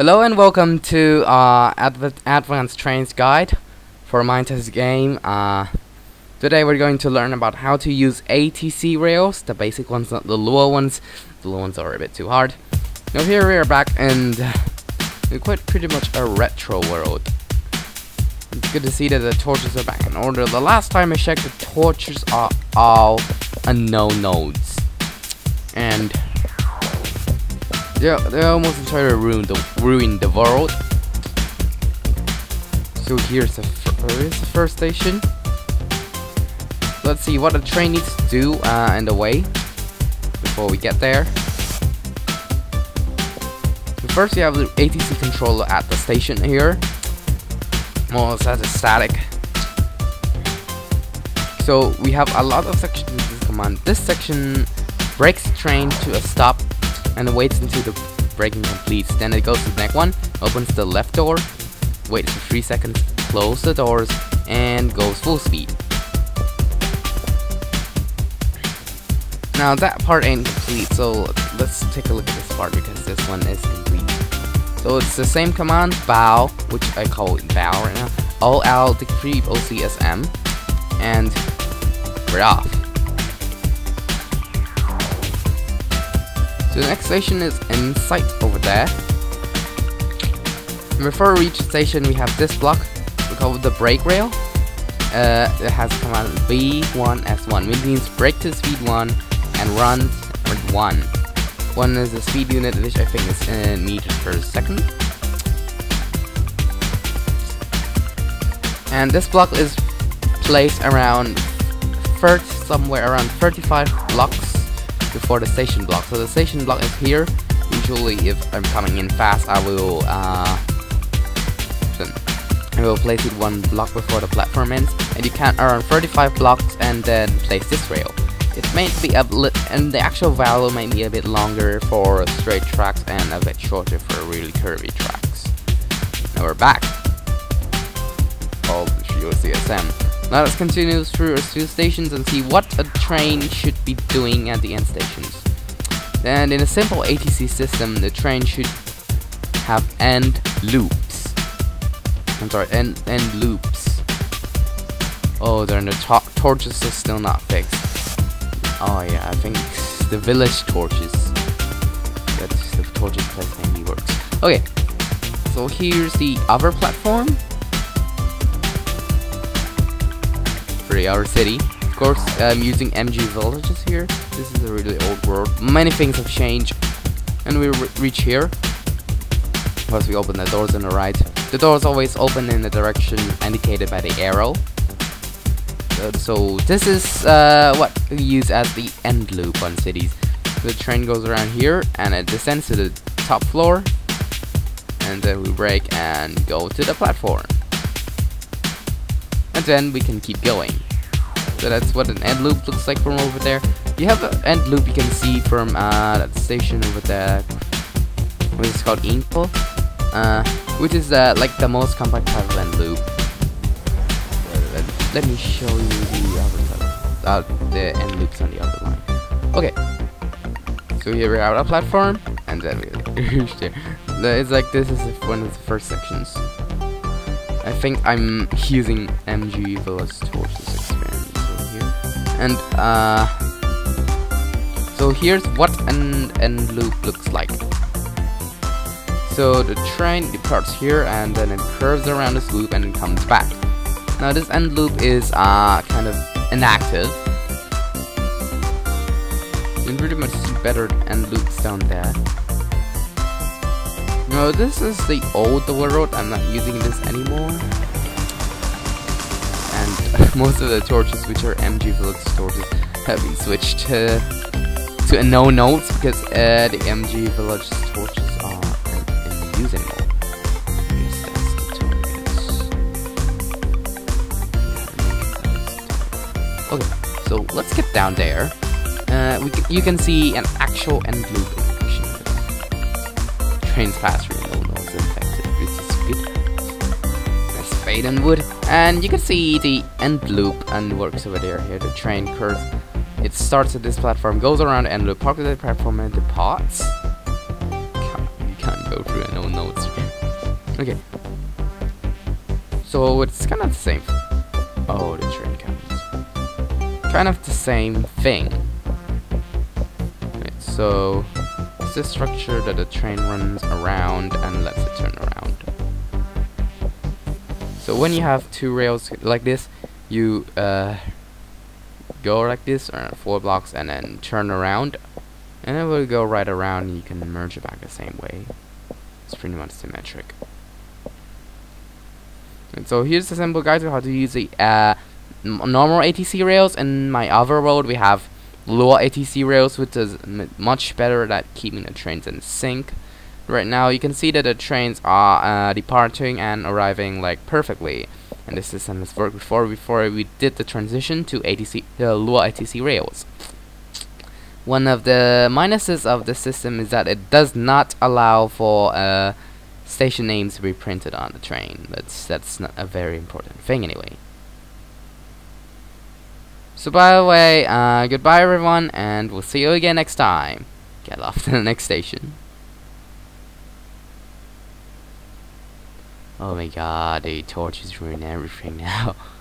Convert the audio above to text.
Hello and welcome to uh, Adv Advanced Trains Guide for Minetest game. Uh, today we're going to learn about how to use ATC rails, the basic ones, not the Lua ones. The Lua ones are a bit too hard. Now here we are back and we're quite pretty much a retro world. It's good to see that the torches are back in order. The last time I checked, the torches are all unknown nodes. And yeah, they almost try to ruin the ruin the world. So here's the, first station. Let's see what the train needs to do uh, in the way before we get there. So first, you have the ATC controller at the station here. It's at a static. So we have a lot of sections in this command. This section breaks the train to a stop and waits until the braking completes. Then it goes to the next one, opens the left door, waits for 3 seconds, close the doors, and goes full speed. Now that part ain't complete, so let's take a look at this part because this one is complete. So it's the same command, bow, which I call bow right now, all out decree OCSM, and we're off. So the next station is in sight over there. And before we reach the station, we have this block. We call it the brake rail. Uh, it has command B1S1, which means brake to speed 1 and run at 1. 1 is the speed unit, which I think is in meters per second. And this block is placed around 30, somewhere around 35 blocks before the station block. So the station block is here. Usually if I'm coming in fast, I will uh, I will place it one block before the platform ends. And you can earn 35 blocks and then place this rail. It may be a bit, and the actual value may be a bit longer for straight tracks and a bit shorter for really curvy tracks. Now we're back. Called CSM. Now let's continue through our two stations and see what a train should be doing at the end stations. And in a simple ATC system, the train should have end loops. I'm sorry, end, end loops. Oh, they're in the to torches are still not fixed. Oh yeah, I think the village torches. That the torches place maybe works. Okay, so here's the other platform. Our city. Of course, I'm using MG villages here. This is a really old world. Many things have changed. And we re reach here. Once we open the doors on the right. The doors always open in the direction indicated by the arrow. Uh, so this is uh, what we use as the end loop on cities. The train goes around here and it descends to the top floor. And then we brake and go to the platform and then we can keep going. So that's what an end loop looks like from over there. You have an end loop you can see from uh, that station over there, which is called Inkle, uh, which is uh, like the most compact type of end loop. Let, me show you the other uh, the end loops on the other line. Okay, so here we have a platform, and then we reach there. It's like this is one of the first sections. I think I'm using MG Village Torches experiment here. And uh so here's what an end loop looks like. So the train departs here and then it curves around this loop and comes back. Now this end loop is uh kind of inactive. You can pretty much see better end loops down there. No, this is the old world. I'm not using this anymore. And most of the torches, which are MG Village torches, have been switched to, to no nodes because uh, the MG Village torches are in, in use anymore. Okay, so let's get down there. Uh, we can, you can see an actual end loop trains faster and no one's infected, which is good. There's Spade and Wood, and you can see the end loop and works over there. Here, the train curves. It starts at this platform, goes around end loop, parks at the platform, and departs. Can't, you can't go through and no notes. Okay. So it's kind of the same. Oh, the train comes. Kind of the same thing. So it's a structure that the train runs around and lets it turn around. So when you have two rails like this, you uh, go like this, or four blocks, and then turn around, and it will go right around, and you can merge it back the same way. It's pretty much symmetric. And so here's a simple guide to how to use the uh, normal ATC rails. In my other world, we have Lua ATC rails, which is much better at keeping the trains in sync. Right now, you can see that the trains are uh, departing and arriving like perfectly. And this system has worked before before we did the transition to ATC uh, Lua ATC rails. One of the minuses of the system is that it does not allow for uh, station names to be printed on the train. That's that's not a very important thing anyway. So by the way, uh, goodbye everyone, and we'll see you again next time. Get off to the next station. Oh my god, the torches ruin everything now.